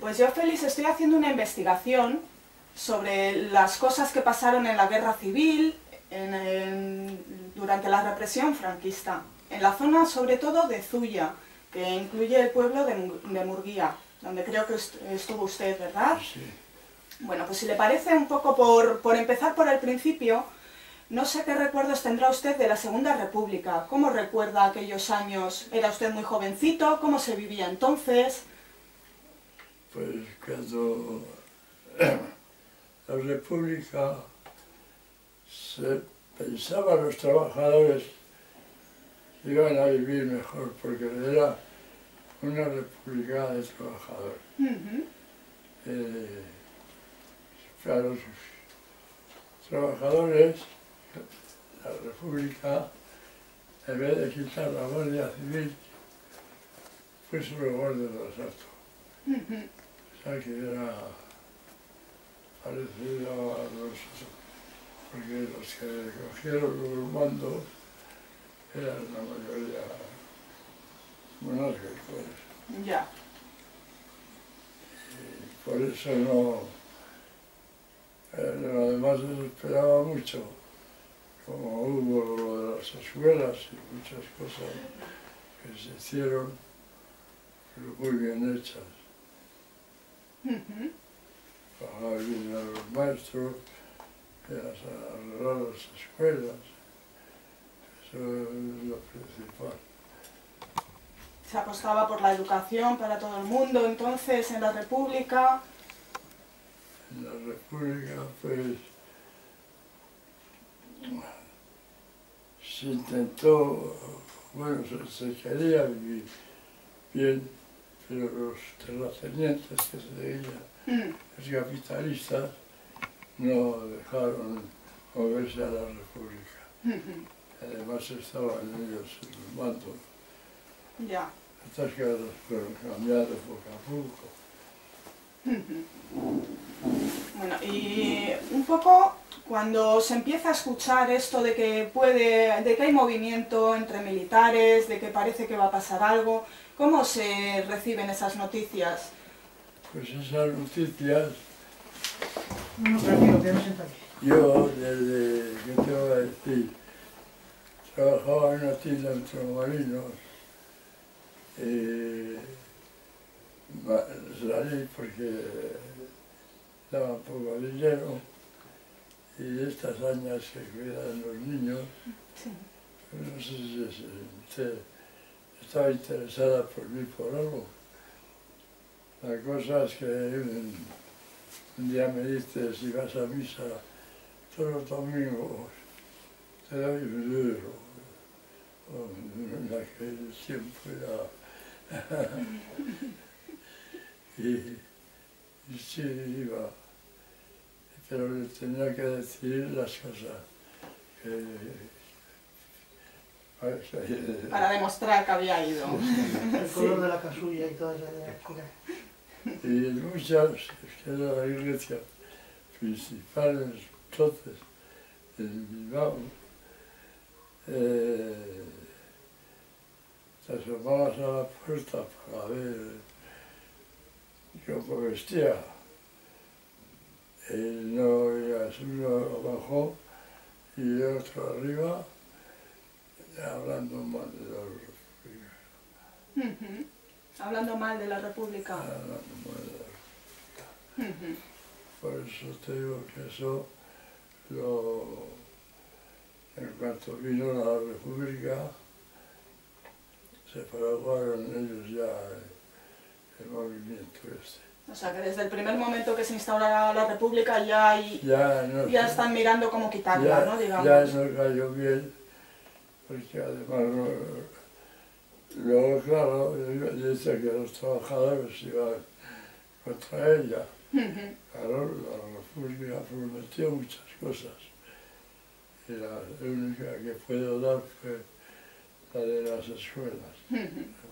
Pues yo, Félix, estoy haciendo una investigación sobre las cosas que pasaron en la guerra civil durante la represión franquista, en la zona sobre todo de Zuya, que incluye el pueblo de, Murguía, donde creo que estuvo usted, ¿verdad? Sí. Bueno, pues si le parece un poco por, por empezar por el principio, no sé qué recuerdos tendrá usted de la Segunda República. ¿Cómo recuerda aquellos años? ¿Era usted muy jovencito? ¿Cómo se vivía entonces? Pues cuando la República se pensaba los trabajadores iban a vivir mejor porque era una república de trabajadores. Uh -huh. eh, claro, los trabajadores, la república, en vez de quitar la guardia civil, puso la guardia de asalto. Uh -huh. Que era parecido a los porque los que cogieron los mandos eran la mayoría monárquicos. Ya. Y por eso no, eh, además se esperaba mucho, como hubo lo de las escuelas y muchas cosas que se hicieron, pero muy bien hechas. Para bien a los maestros, arreglar las escuelas. Eso es lo principal. Se apostaba por la educación para todo el mundo, entonces, en la República. En la República, pues, se intentó, bueno, se, quería vivir bien, pero los terratenientes que se mm. los capitalistas, no dejaron moverse a la República. Además estaban ellos en los mandos. Ya. Estas guerras fueron cambiadas poco a poco. Bueno, y un poco cuando se empieza a escuchar esto de que puede, de que hay movimiento entre militares, de que parece que va a pasar algo, ¿Cómo se reciben esas noticias? Pues esas noticias... No, tranquilo, que no siento aquí. Yo, desde, ¿qué te voy a decir? Trabajaba en una tienda en Tromarinos. Eh, salí porque daba poco dinero y estas añas que cuidan los niños, sí. no sé si se, se estaba interesada por mí por algo. La cosa es que un día me dice, si vas a misa todos los domingos, te doy un libro. En aquel tiempo era... y, y sí, iba. Pero le tenía que decir las cosas. Para demostrar que había ido. El color de la casulla y toda esa y muchas, que era la iglesia principal entonces, en Bilbao, eh, te asomabas a la puerta para ver cómo vestía. Y no, uno abajo y otro arriba, hablando mal de la República. Hablando mal de la República. Hablando mal de la República. Por eso te digo que eso, lo, en cuanto vino la República, se fraguaron ellos ya el, movimiento este. O sea que desde el primer momento que se instaura la República ya, ya, ya están mirando cómo quitarla, ¿no? Digamos. Ya no cayó bien, Porque además no, luego, claro, dice que los trabajadores iban contra ella. Claro, la República prometió muchas cosas. Y la única que puedo dar fue la de las escuelas.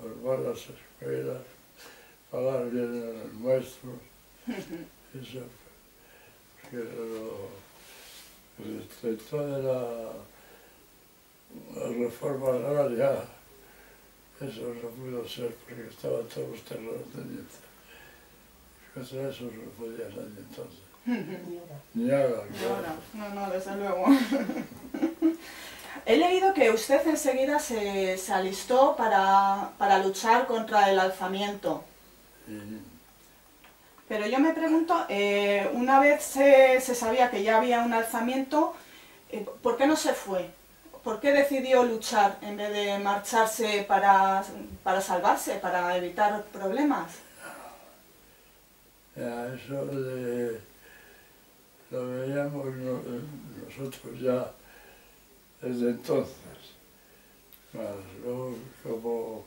Formar las escuelas, pagar bien a los maestros, eso. fue. Porque lo, el de la la reforma agraria, eso no pudo ser porque estaban todos los terratenientes. contra eso no podía salir entonces. Ni ahora. No, no, desde luego. He leído que usted enseguida se, se alistó para, para luchar contra el alzamiento. Pero yo me pregunto, eh, una vez se, se sabía que ya había un alzamiento, eh, ¿por qué no se fue? ¿Por qué decidió luchar en vez de marcharse para, para salvarse, para evitar problemas? ya, eso de, lo veíamos no- nosotros ya desde entonces. Mas luego, como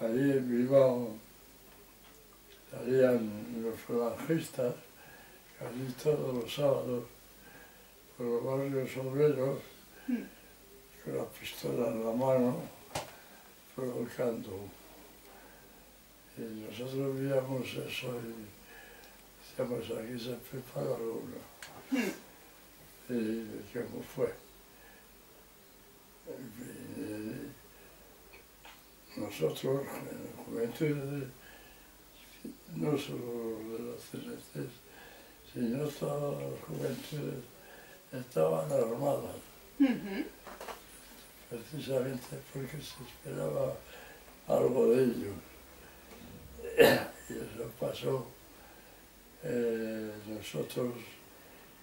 allí en Bilbao salían los falangistas casi todos los sábados por los barrios obreros con la pistola en la mano, provocando. Y nosotros veíamos eso y decíamos, aquí se prepara uno. Y cómo fue. Y nosotros, en la juventud, no solo de las celestes, sino todas las juventudes estaban armadas. Uh -huh precisamente porque se esperaba algo de ellos. Y eso pasó. Eh, nosotros,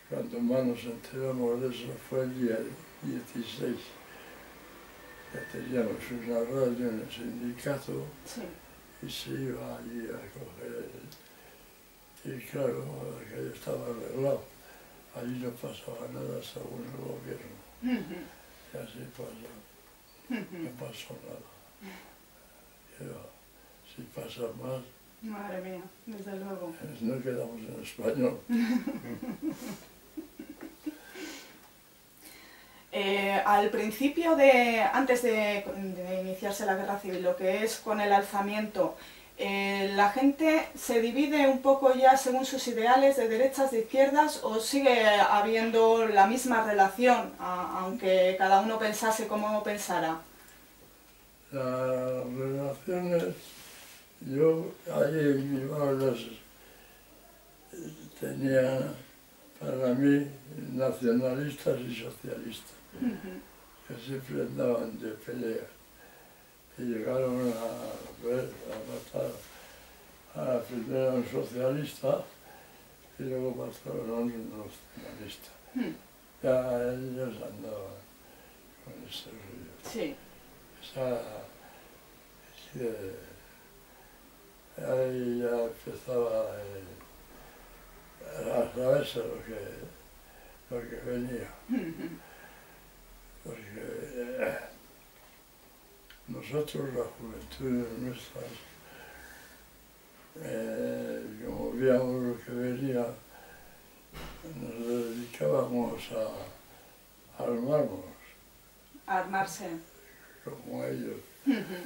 cuando más nos enteramos de eso, fue el día 16. Ya teníamos una radio en el sindicato sí. y se iba allí a coger. Y claro, aquello estaba arreglado. Allí no pasaba nada según el gobierno. Uh -huh. Y así pasó. No pasó nada. Si pasa más, Madre mía, desde luego. pues no quedamos en español. Eh, al principio de, antes de, de iniciarse la guerra civil, lo que es con el alzamiento, eh, la gente se divide un poco ya según sus ideales de derechas, de izquierdas, o sigue habiendo la misma relación, a- aunque cada uno pensase como pensara. Las relaciones, yo ahí en Bilbao las tenía para mí nacionalistas y socialistas, que siempre andaban de pelea. y llegaron a, ver, a matar a, primero a un socialista y luego mataron a un nacionalista. Hmm. Ya ellos andaban con ese rollo. Sí. Esa, que, ahí ya empezaba eh, a saberse lo que, lo que venía. Hmm. Porque... Eh, nosotros la juventud en nuestras eh, como veíamos lo que venía, nos dedicábamos a, a armarnos. A armarse. Como ellos. Uh -huh.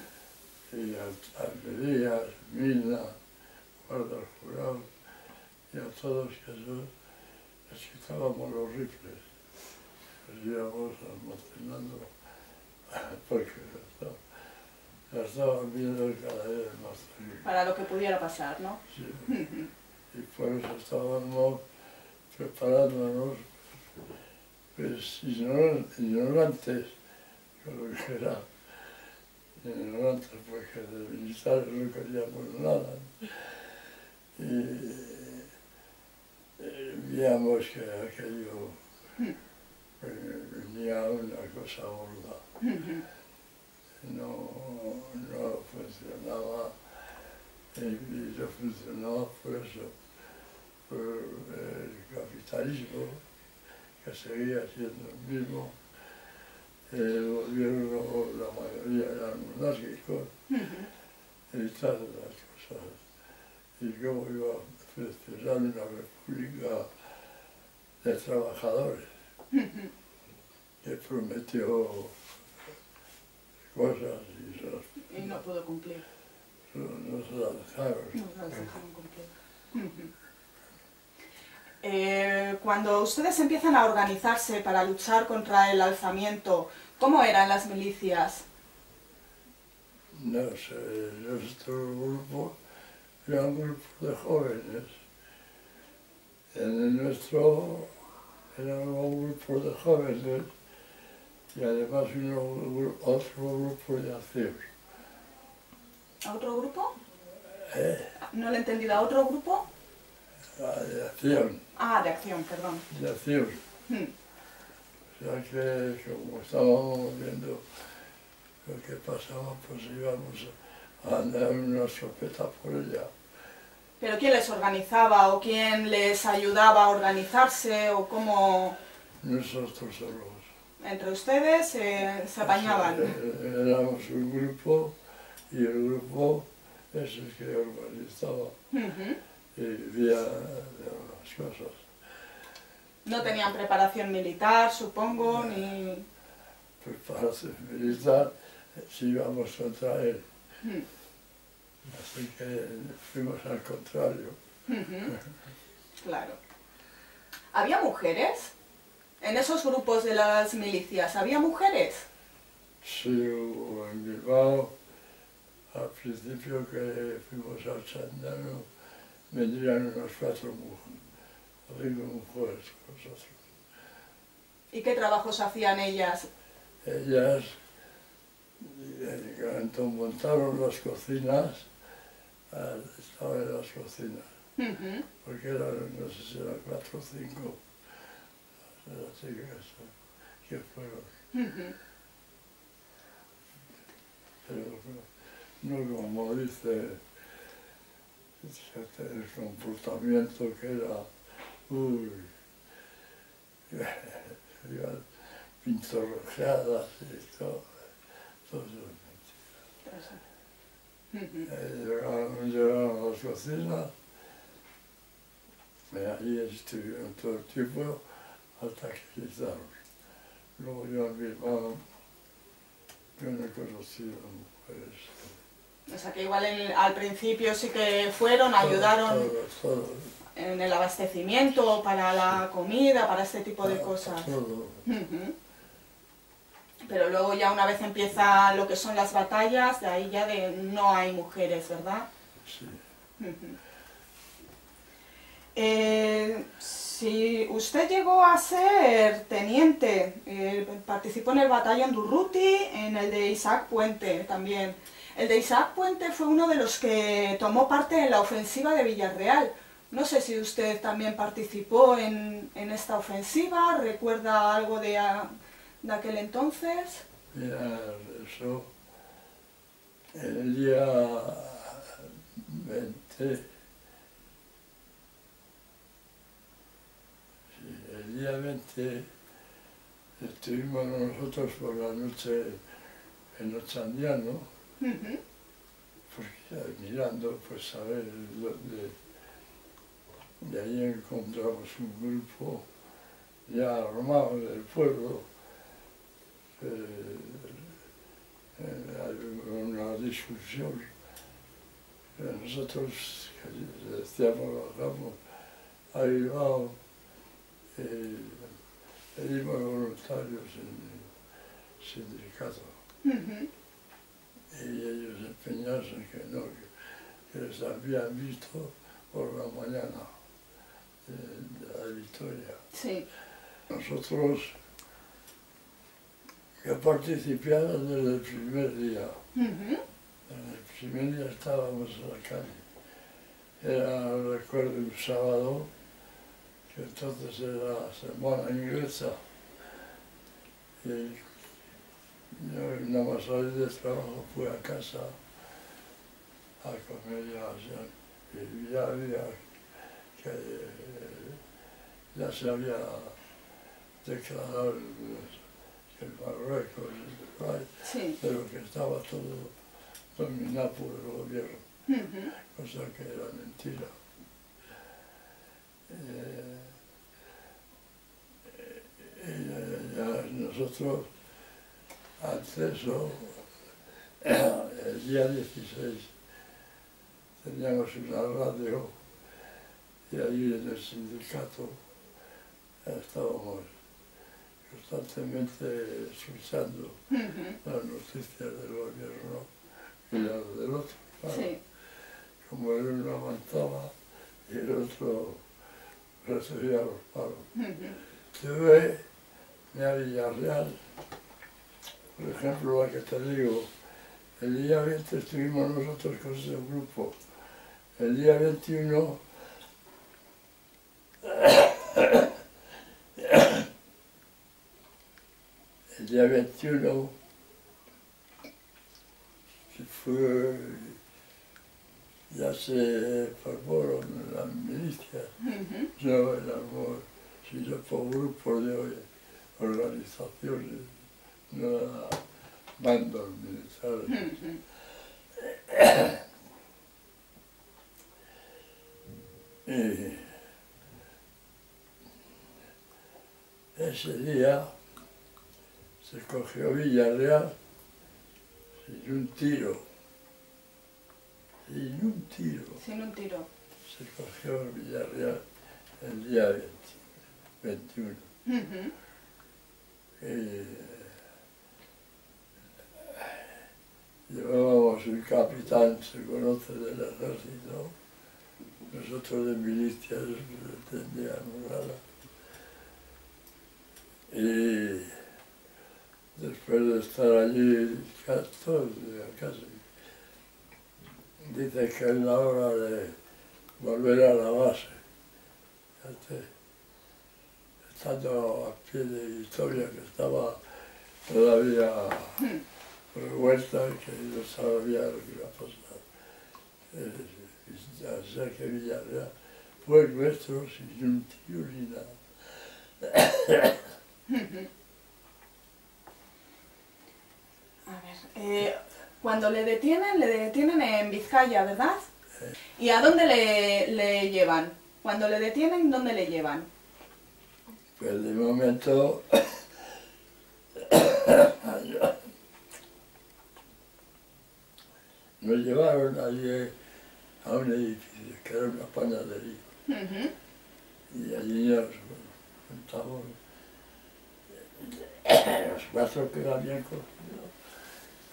Y a Almerías, Milna, Guarda Jurado, y a todos esos les quitábamos los rifles. los íbamos almacenando porque estaba estaban viendo el cadero más terrible. Para lo que pudiera pasar, ¿no? Sí. y por eso estábamos preparándonos, pues ignorantes, lo que era ignorantes, porque de militares no queríamos nada. Y eh, veíamos que aquello venía una cosa gorda. No, no funcionaba. Y, y no funcionaba por eso, por el capitalismo que seguía siendo el mismo. El gobierno, la mayoría eran monárquicos. Y todas las cosas. Y cómo iba a funcionar una república de trabajadores. Que prometió cosas y Y no pudo cumplir. no se la dejaron. No las dejaron cumplir. Eh, cuando ustedes empiezan a organizarse para luchar contra el alzamiento, ¿cómo eran las milicias? No sé, nuestro grupo era un grupo de jóvenes. En el nuestro era un grupo de jóvenes y además uno, otro grupo de acción. ¿A otro grupo? ¿Eh? No lo he entendido. ¿A otro grupo? Ah, de acción, Ah, de acción, perdón. de acción. Hmm. O sea que como estábamos viendo lo que pasaba, pues íbamos a andar una escopeta por ella. ¿Pero quién les organizaba o quién les ayudaba a organizarse o cómo Nosotros solos. Entre ustedes eh, se apañaban? Eh, Éramos un grupo y el grupo es el que organizaba Ujú. y veía las cosas. No tenían preparación militar, supongo, ni... Preparación militar si íbamos contra él. Hmm. Así que fuimos al contrario. Claro. ¿Había mujeres? En esos grupos de las milicias, ¿había mujeres? Sí, hubo en Bilbao, al principio que fuimos al Chandano, vendrían unas cuatro mujeres, cinco mujeres con nosotros. ¿Y qué trabajos hacían ellas? Ellas, eh, cuando montaron las cocinas, estaban en las cocinas, porque eran, no sé si eran cuatro o cinco, las chicas que fueron. Ujú. pero no como dice fíjate, el comportamiento que era, uy, iban pintorrojeadas y todo, todo eso. Ujú. Eh, Llegaron, llegaron a las Luego yo en Bilbao, yo no he conocido mujeres. O sea que igual en- al principio sí que fueron, ayudaron Todo, todo, en el abastecimiento, para la comida, para este tipo de cosas. todo. Pero luego ya una vez empieza lo que son las batallas, de ahí ya de no hay mujeres, ¿verdad? Sí. Eh, si usted llegó a ser teniente, eh, participó en el batallón Durruti, en el de Isaac Puente también. El de Isaac Puente fue uno de los que tomó parte en la ofensiva de Villarreal. No sé si usted también participó en, en esta ofensiva, recuerda algo de, de aquel entonces. Mira, eso, el día 20, Liamente estuvimos nosotros por la noche en Ochandiano, uh porque mirando, pues a ver dónde. Y ahí encontramos un grupo ya armado del pueblo, eh, eh, una discusión. Nosotros decíamos, vamos, a Bilbao, eh, elimos voluntarios en el sindicato. Uh -huh. Y ellos empeñasen que no, que, que les habían visto por la mañana de, de la victoria. Sí. Nosotros que participamos desde el primer día. Uh -huh. Desde el primer día estábamos en la calle. Era, recuerdo, un sábado, Entonces era semana inglesa. Y yo nada más salí del trabajo, fui a casa a comer ya, ya, y ya había que eh, ya se había declarado el, el Marruecos, el país, sí. pero que estaba todo dominado por el gobierno, uh -huh. cosa que era mentira. nosotros antes, ¿no? Eh, el día 16, teníamos una radio y ahí en el sindicato estábamos constantemente escuchando uh -huh. las noticias del gobierno y las del otro. Claro. Sí. Como el uno aguantaba y el otro recibía los palos. Uh -huh. Se ve Tuve a Villarreal, por ejemplo, la que te digo, el día 20 estuvimos nosotros con ese grupo, el día 21 el día 21 fue, ya se formó la milicia, no el amor, sino por grupos de organizaciones, no bandos militares. y ese día se cogió Villarreal sin un tiro. Sin un tiro. Sin un tiro. Se cogió Villarreal el día 21. Eh, llevábamos un capitán, se conoce, del ejército, nosotros de milicias no entendíamos nada. Y después de estar allí todos casi, dice que es la hora de volver a la base. Fíjate. Estando a pie de historia que estaba todavía revuelta, que no sabía lo que iba a pasar. Eh, sea que Villarreal fue nuestro sin un tío ni nada. A ver, eh, cuando le detienen, le detienen en Vizcaya, ¿verdad? ¿Y a dónde le, le, llevan? Cuando le detienen, ¿dónde le llevan? pues de momento nos llevaron allí a un edificio que era una panadería uh -huh. y allí nos juntamos los cuatro que habían cogido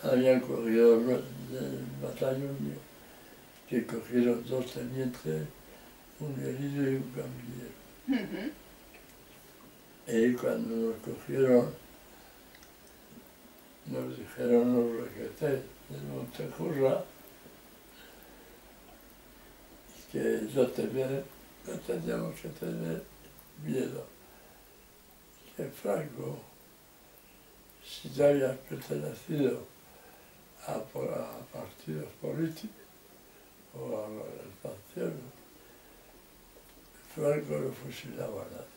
habían cogido del batallón que cogieron dos tenientes un herido y un camillero uh -huh. Y cuando nos cogieron, nos dijeron los requetés de Montejurra que no, tener, no teníamos que tener miedo, que Franco, si ya había pertenecido a, a partidos políticos o a organización. Franco no fusilaba a.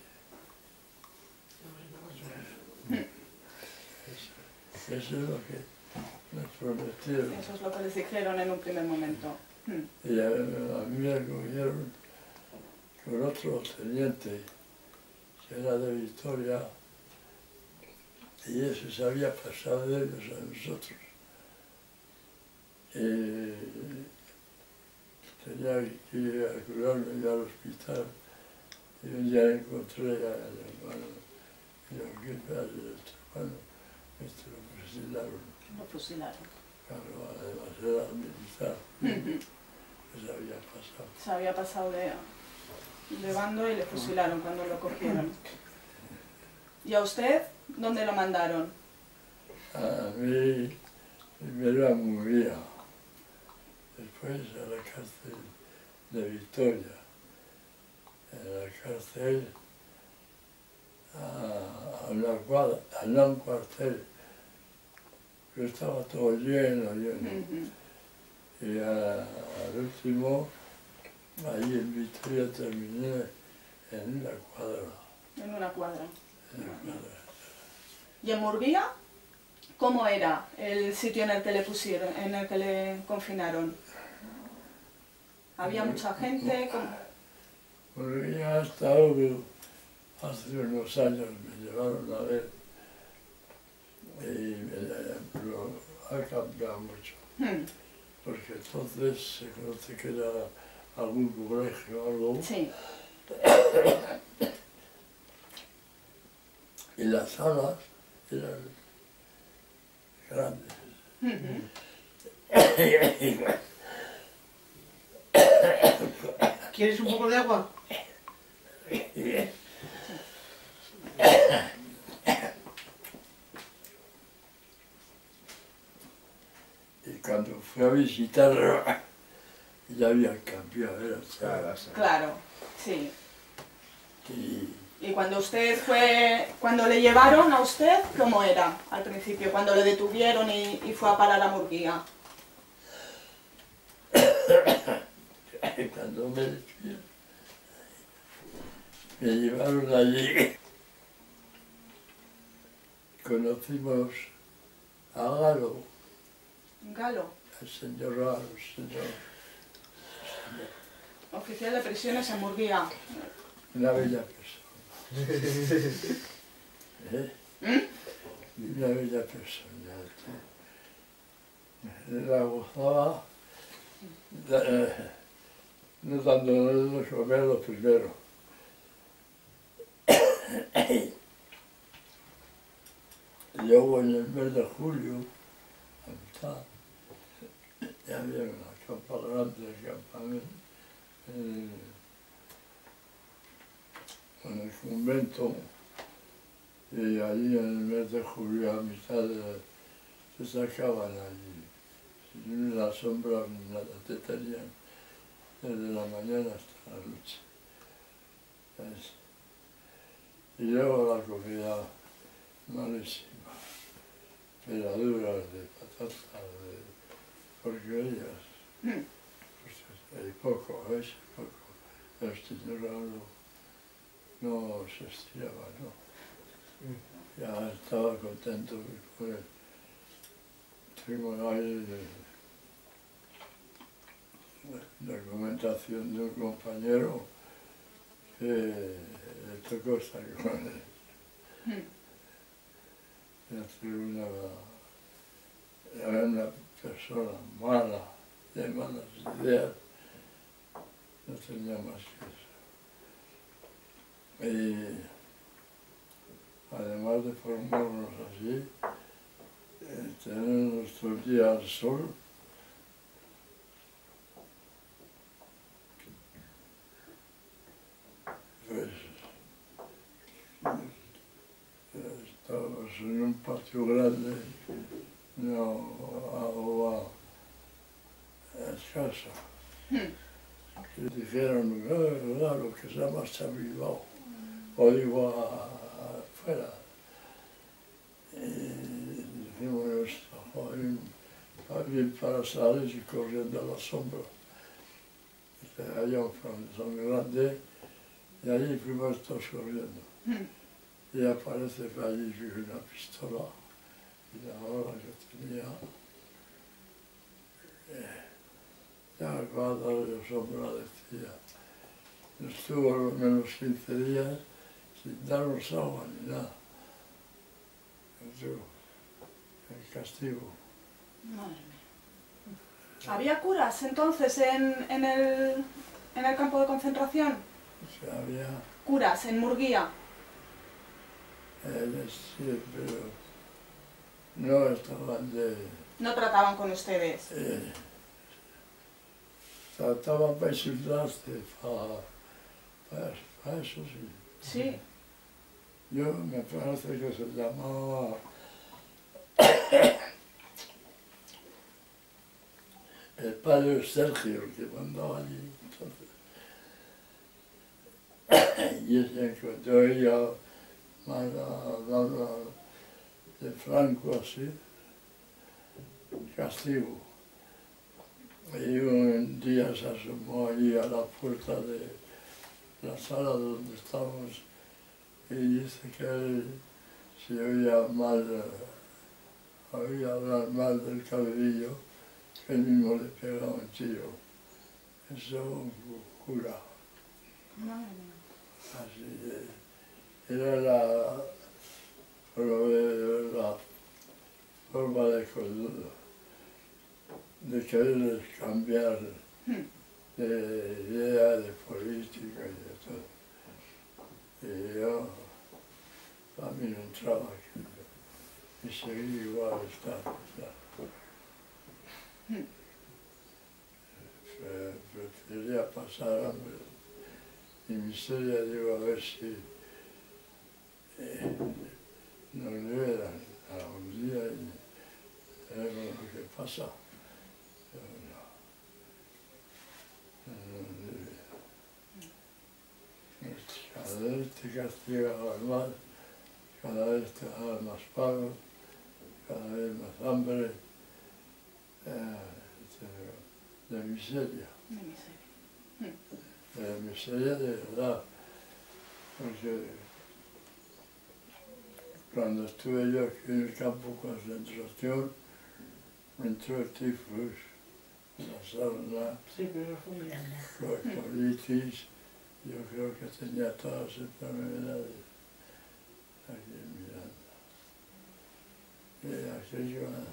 Eso, es lo que nos prometieron. Eso es lo que les dijeron en un primer momento. Y a, a mí me cogieron con otro teniente que era de Victoria y eso se había pasado de ellos a nosotros eh, tenía que ir a curarme al hospital y un día encontré al hermano y ¿qué pasa? hermano? Este lo fusilaron. Lo fusilaron. Claro, además era militar. Uh Se había pasado. Se había pasado de, de bando y le fusilaron cuando lo cogieron. ¿Y a usted dónde lo mandaron? A mí primero a Murguía después a la cárcel de Victoria, en la cárcel a, a, una cuadra, a un cuartel, que estaba todo lleno, lleno. Uh -huh. Y a, al último, ahí en Victoria terminé en una cuadra. En una cuadra. En una cuadra. ¿Y en Murguía? ¿Cómo era el sitio en el que le pusieron, en el que le confinaron? Había mucha gente. Ya hasta ahora, hace unos años me llevaron a ver y me, lo ha cambiado mucho. Hmm. Porque entonces se conoce que era algún colegio o algo. Sí. y las salas eran grandes. Uh -huh. ¿Quieres un poco de agua? Y cuando fui a visitarlo, ya había cambiado, era chaval. Claro, sí. Y Y cuando usted fue, cuando le llevaron a usted, ¿cómo era al principio? Cuando le detuvieron y, y fue a parar a Murguía. cuando me me llevaron allí. conocimos a Galo. Galo. El señor Galo, el señor. Oficial de prisiones en Murguía. Una bella persona. ¿Eh? ¿Mm? Una bella persona. La gozaba de, no dándonos de comer lo primero. Luego en el mes de julio, a mitad, ya había una campa grande de campamento en, en el convento y allí en el mes de julio a mitad se sacaban allí sin la sombra ni nada, te tenían desde la mañana hasta la noche. Y luego la comida malísima, meira duraði patatas porquerías. Mm. Hay poco, hay poco. Los titulados no se estiraban, ¿no? Mm. Ya estaba contento con el tribunal de la argumentación de un compañero que le tocó estar con él. Mm determinava era una persona mala, de malas ideas, no tenía más que eso. Y además de formarnos así, eh, tener nuestro día al sol, pues un patio grande no, ao, a, as casas. Hmm. Que dixeron, eh, claro, que xa vas a Bilbao. O digo a, a fuera. E dicimos, joder, alguén para salir corriendo a la sombra. Allá un grande, e aí fuimos todos corriendo. Hmm. Y aparece que allí una pistola y la hora que tenía. eh, ya cuando de sombra decía, estuvo al menos 15 días sin darnos agua ni nada. El castigo. Madre mía. ¿Había curas entonces en, en el, en el campo de concentración? Sea, había Curas en Murguía. Él sí, pero no estaban de... No trataban con ustedes. eh, trataban para insultarse, para, para, para eso sí. Sí. Yo me parece que se llamaba el padre Sergio, que mandaba allí entonces. Y se encontró ella ma de Franco así, castigo. Y un día se asomó allí a la puerta de la sala donde estamos y dice que él se oía mal, oía hablar mal del cabello, que él mismo le pegaba un tiro. Eso es un cura. Así es era la, la forma de, de querer cambiar hmm. de idea, de política y de todo. Y yo, a mí no entraba y seguí igual estar. Pre Prefería pasar hambre y miseria, digo, a ver si características animal, cada vez hay más pagos, cada vez más hambre, eh, de, de miseria. De miseria. Mm. De miseria de verdad, porque cuando estuve yo aquí en el campo de concentración, me entró el tifus, la sarna, sí, pero fue muy colitis, yo creo que tenía todas las enfermedades aquí en Miranda. Y aquello eh,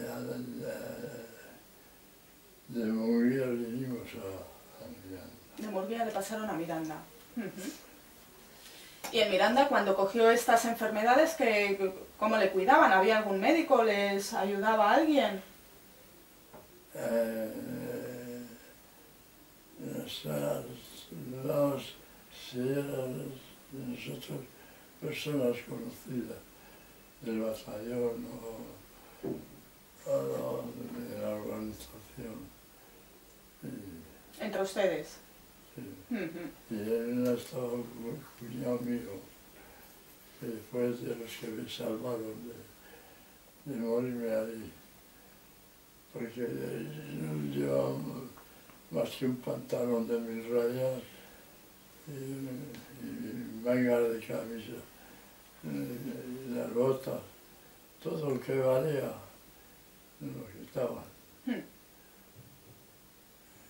era de, de, de vinimos a, a Miranda. De Murguía le pasaron a Miranda. Y en Miranda, cuando cogió estas enfermedades, que, ¿cómo le cuidaban? ¿Había algún médico? ¿Les ayudaba alguien? Eh, nuestras dos eran de nosotros personas conocidas del batallón o, o de la organización. Y, Entre ustedes. sí. Y él ha estado cuñado mío, que fue de los que me salvaron de, de morirme ahí. Porque no llevábamos Bastí un pantalón de mis rayas y, y mangas de camisa, y las botas, todo lo que valía, lo quitaban. Mm.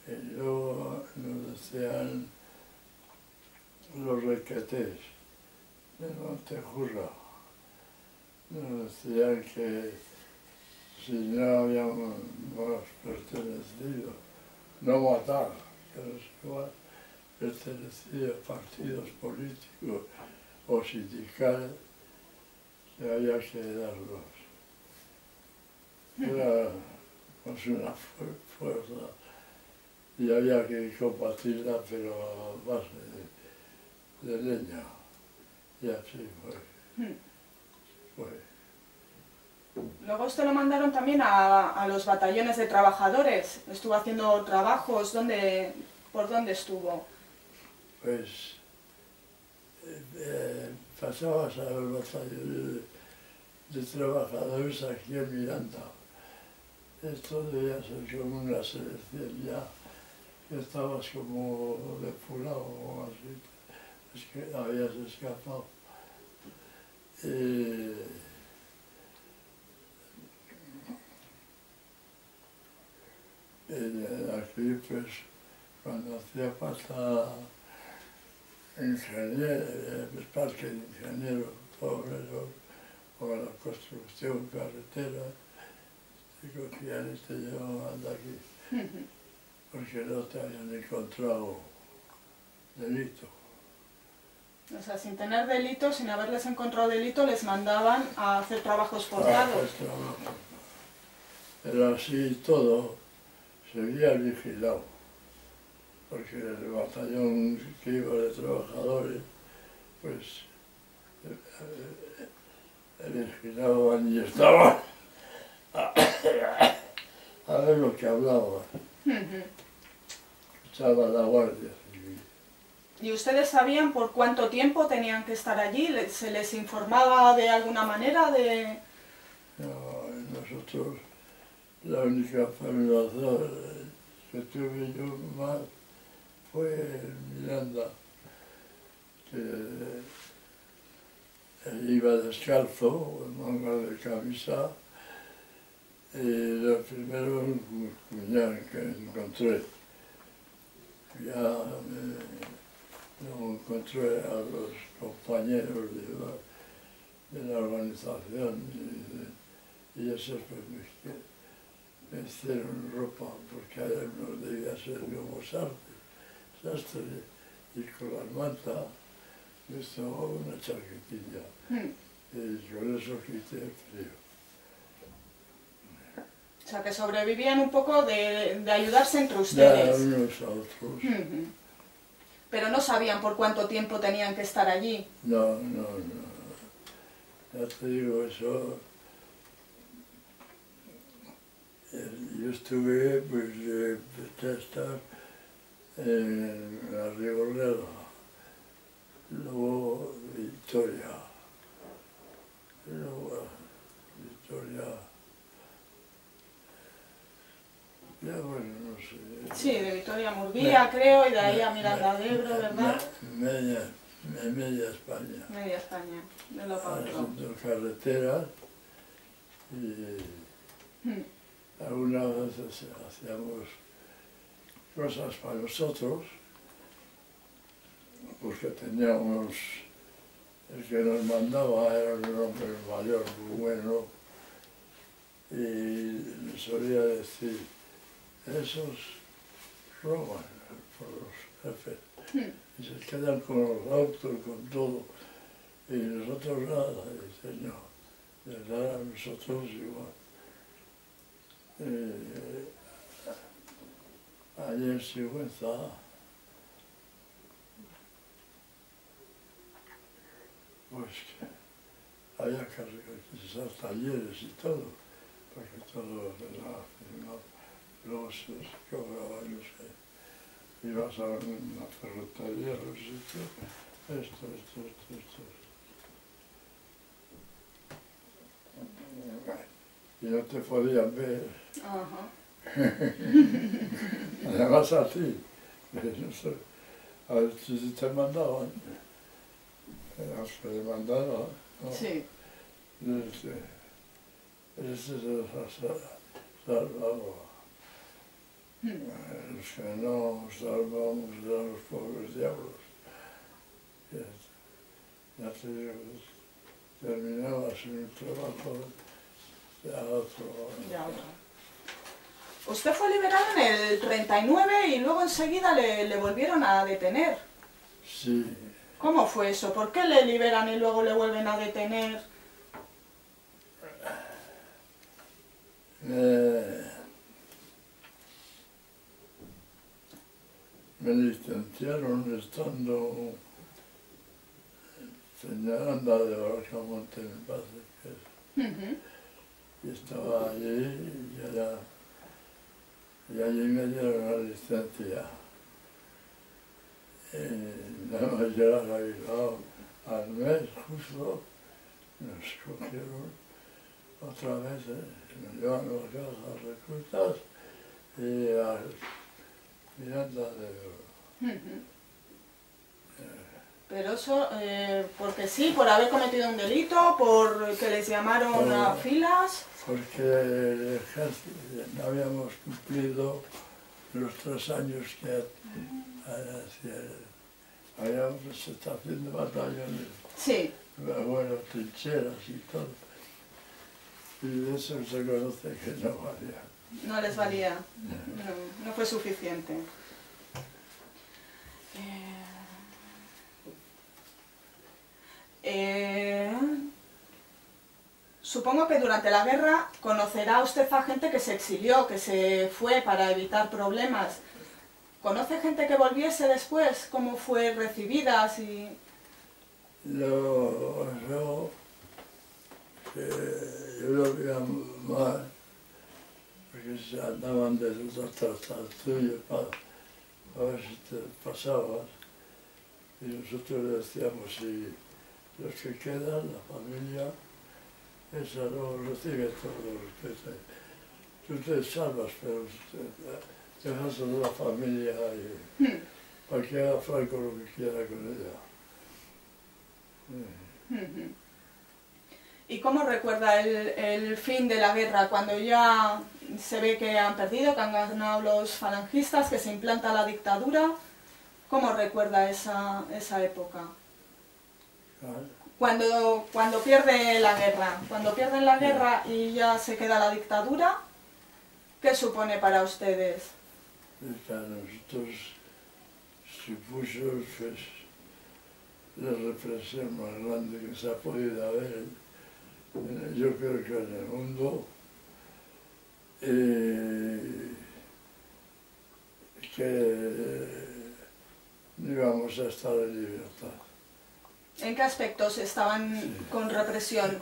Y luego nos decían los requetés de Montejurra. Nos decían que si no habíamos pertenecido, não votaram. Eles, pertencia a partidos políticos ou sindicales que había que darlos. Era pues, una fuerza y había que combatirla, pero a base de, de leña. Y así fue. Hmm. fue. Luego usted lo mandaron también a, a los batallones de trabajadores. Estuvo haciendo trabajos. ¿Dónde, ¿Por dónde estuvo? Pues eh, eh, pasabas a los batallones de, de trabajadores aquí en Miranda. Esto debía ser como una selección ya, estabas como depurado o así, es que habías escapado. Y, aquí pues cuando hacía falta ingeniero, el parque de ingenieros obreros o la construcción, carretera, te cogían y te llevaban de aquí, porque no te habían encontrado delito. O sea, sin tener delito, sin haberles encontrado delito, les mandaban a hacer trabajos forzados. Pero así todo, seguía vigilado, porque el batallón que iba de trabajadores, pues eh, vigilaban y estaban a, a ver lo que hablaban, Ujú. estaba la guardia. ¿Y ustedes sabían por cuánto tiempo tenían que estar allí? ¿Le- ¿Se les informaba de alguna manera de...? No, nosotros, la única familiarización que tuve yo más fue Miranda, que iba descalzo, en manga de camisa, y lo primero un cuñán que encontré. Ya me, lo encontré a los compañeros de la, de la organización y, y eso fue mi hicieron ropa porque a él no debía ser como sastre, y con las mantas me hizo una chaquetilla Hmm. y con eso quité el frío. O sea, que sobrevivían un poco de, de ayudarse entre ustedes. unos a otros. Ujú. Pero no sabían por cuánto tiempo tenían que estar allí. No, no, no. Ya te digo, eso... eh, Yo estuve, pues, eh, empecé a estar en la Rigolera, luego Victoria, luego Victoria... Ya, bueno, no sé. Sí, de Victoria Murguía, creo, y de ahí a Miranda de Ebro, ¿verdad? Me- Media, me- media España. Media España, de lo para otro. haciendo carreteras y Hmm. a una vez hacíamos cosas para nosotros, porque teníamos, el que nos mandaba era un hombre mayor, muy bueno, y nos solía decir, esos roban por los jefes, hmm. y se quedan con los autos, con todo, y nosotros nada, y dice, no, de nada a nosotros igual. Eh, allí en Sigüenza, pues que había que realizar talleres y todo, porque todo era se cobraba, no sé, ibas a una ferretería, no sé esto, esto, esto, esto. Y no te podían ver, Aha. jag var satt i. Så, ja, tydligt mandarin. Jag spelade hmm. mandarin. Ja. Sí. Desde, desde salvamos. Los que no salvamos a los pobres diablos. Ya te digo, terminaba sin trabajo de otro. De otro. Usted fue liberado en el 39 y luego enseguida le, le volvieron a detener. Sí, ¿Cómo fue eso? ¿Por qué le liberan y luego le vuelven a detener? me, me licenciaron estando en Aranda de parece que es. Ujú. Y estaba allí y, allá, y allí me dieron la licencia. Y nada más llegar a Bilbao al mes justo, nos cogieron otra vez, eh, nos llevan a la casa a reclutas y a Miranda de Ebro. Pero eso, eh, porque sí, por haber cometido un delito, por que les llamaron a filas. Porque el ejército no habíamos cumplido los tres años que hacía. Habíamos se está haciendo batallones, Sí, bueno, trincheras y todo. Y de eso se conoce que no valía. no les valía. No, no fue suficiente. Eh, eh, supongo que durante la guerra conocerá usted a gente que se exilió, que se fue para evitar problemas. ¿Conoce gente que volviese después? ¿Cómo fue recibida? Si... Yo, que yo lo veía mal, porque se andaban de atrás al tuyo para, para ver si te pasabas. Y nosotros decíamos, si los que quedan, la familia, esa no recibe todo lo que te... Tú te salvas, pero te, dejas a la familia y Hmm, para que haga Franco lo que quiera con ella. Mm. ujú. ¿Y cómo recuerda el, el fin de la guerra, cuando ya se ve que han perdido, que han ganado los falangistas, que se implanta la dictadura? ¿Cómo recuerda esa, esa época? Ah, Cuando, cuando pierde la guerra, cuando pierden la guerra y ya se queda la dictadura, ¿qué supone para ustedes? es que a nosotros supuso que es la represión más grande que se ha podido haber, yo creo que en el mundo, y que íbamos íbamos a estar en libertad. ¿En qué aspectos estaban con represión?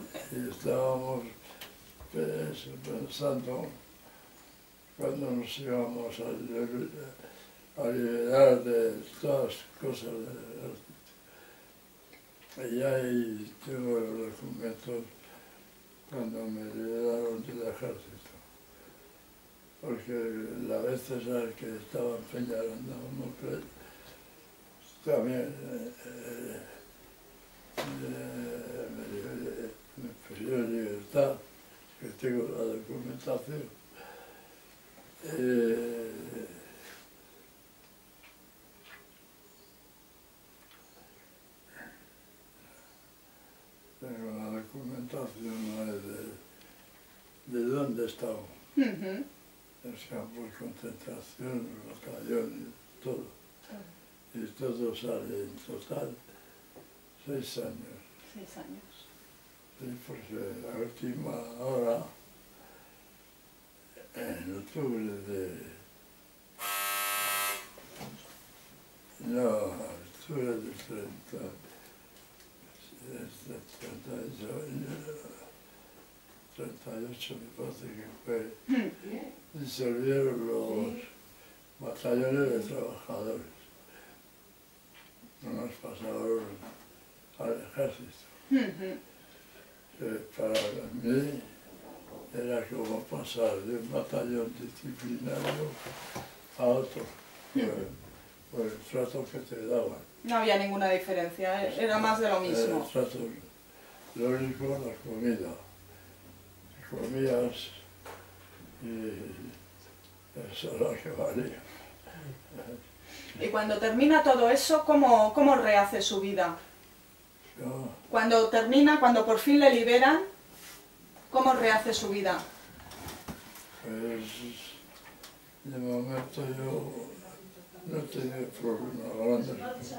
Estábamos pues, pensando cuando nos íbamos a, liber- a liberar de todas cosas ejército. Y tengo los documentos cuando me liberaron del ejército. Porque la vez esa que estaba Peñaranda, Mocret, también eh, università que tengo la documentación. Eh, tengo la documentación de, de dónde estaba. Uh -huh. Los campos de concentración, los cañones, todo. Y todo sale en total. Seis años. Seis años. Sí, porque la última hora, en octubre de... No, octubre del 30, este, 38, 38 me parece que fue, disolvieron los batallones de trabajadores. No nos pasaron al ejército. Que para mí era como pasar de un batallón disciplinario a otro, por, por el trato que te daban. No había ninguna diferencia, eh, era más de lo El mismo. trato, lo único, la comida. Comías y eso es lo que valía. Y cuando termina todo eso, ¿cómo, cómo rehace su vida? Cuando termina, cuando por fin le liberan, ¿cómo rehace su vida? pues, de momento yo no tenía problemas grandes.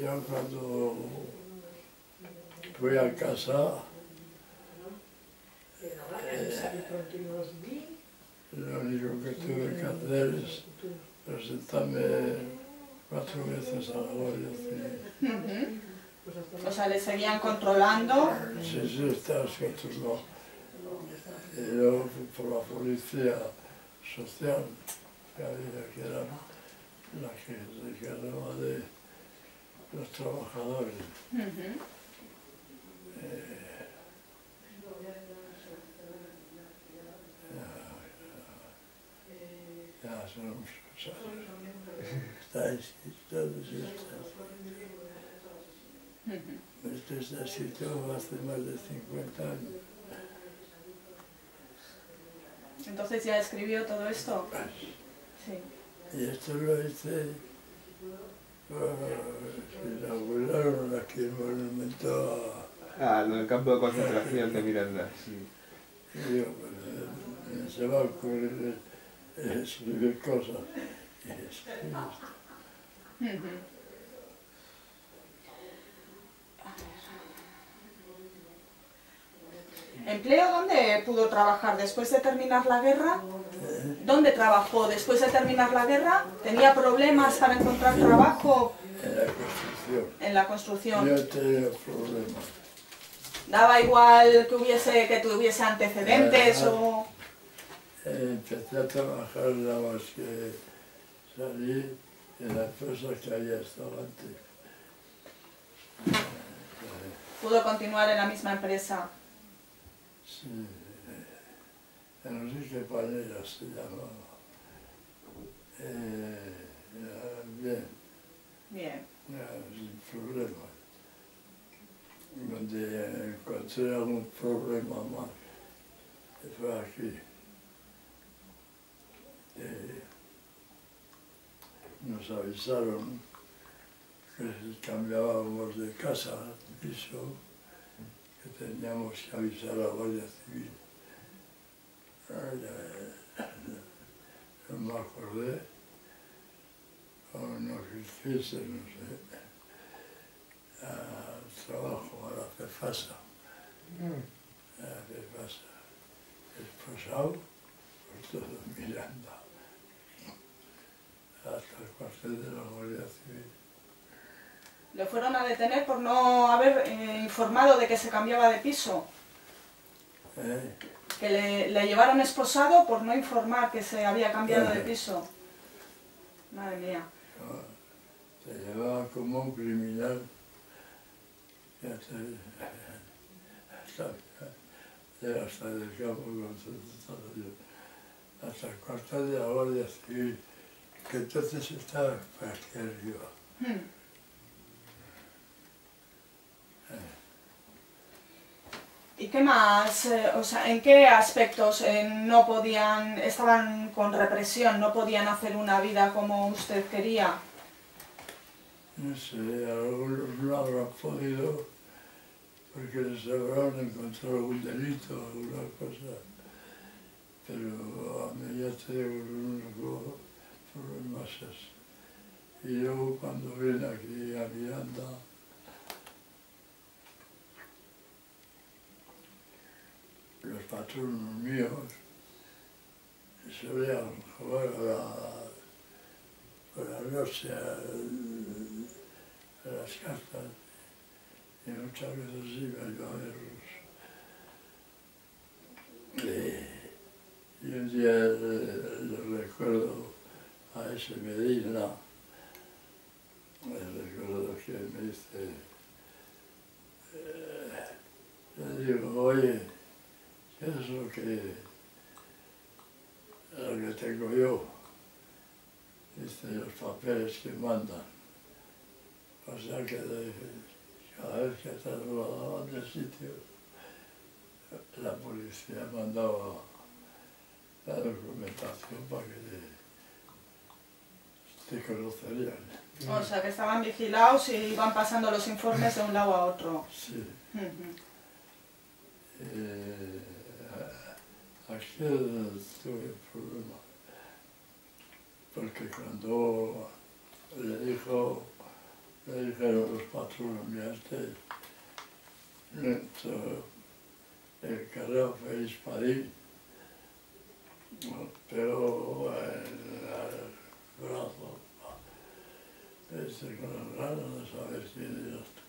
Yo cuando fui a casa, eh, lo único que tuve que hacer es presentarme cuatro veces a la Guardia Civil. Ujú. O sea, le seguían controlando. Sí, sí, controlado. Y luego por la policía social, que había que era la que se encargaba de los trabajadores. Ya son muchos años. Esto está escrito hace más de 50 años. Entonces ya escribió todo esto. Sí. Y esto lo hice, uh, inauguraron aquí el monumento Ah, en el campo de concentración de Miranda, sí. Y yo, pues, se va a ocurrir eh, escribir cosas. Y escribí esto. ¿Empleo dónde pudo trabajar? ¿Después de terminar la guerra? ¿Dónde trabajó después de terminar la guerra? ¿Tenía problemas para encontrar trabajo En la construcción. en la construcción? Yo tenido problemas. ¿Daba igual que hubiese que tuviese antecedentes o...? Eh, Empecé a trabajar nada más que salí en la empresa que había estado antes. pudo continuar en la misma empresa? Sí, eh, Enrique Panera se llamaba. Eh, bien, Bien. era sin problema. Donde encontré algún problema más, fue aquí. Eh, nos avisaron que cambiábamos de casa, piso, que teníamos que avisar a la Guardia Civil. No me acordé, o nos hiciese, no sé, al trabajo a la CEFASA, a la CEFASA, esposado por todo Miranda, hasta el cuartel de la Guardia Civil. Le fueron a detener por no haber eh, informado de que se cambiaba de piso. Que le, le llevaron esposado por no informar que se había cambiado de piso. Madre mía. Se llevaba como un criminal. Hasta, hasta el campo de concentración, hasta el cuartel de la Guardia Civil, que entonces estaba aquí arriba. Hmm. ¿Y qué más? eh, o sea, ¿en qué aspectos eh, no podían, estaban con represión, no podían hacer una vida como usted quería? No sé, algunos no habrán podido porque les habrán encontrado algún delito, alguna cosa. Pero a mí ya te digo, problemas. Y luego cuando vine aquí a Miranda, los patronos míos solían jugar a la, por la noche a, las cartas y muchas veces iba yo a verlos. Y, y un día eh, le recuerdo a que dice, eh, le digo, oye, ¿qué es lo que, lo que tengo yo? Dice, los papeles que mandan. O sea que cada vez que te trasladaban de sitio, la policía mandaba la documentación para que te, te conocerían. O sea, que estaban vigilados y iban pasando los informes de un lado a otro. Sí. Ujú. Eh, aquí tuve problemas. Porque cuando le dijo, le dijeron los patronos, mira, este, el Padín, nos pegó en el brazo, este, con las ganas de saber quién eras tú.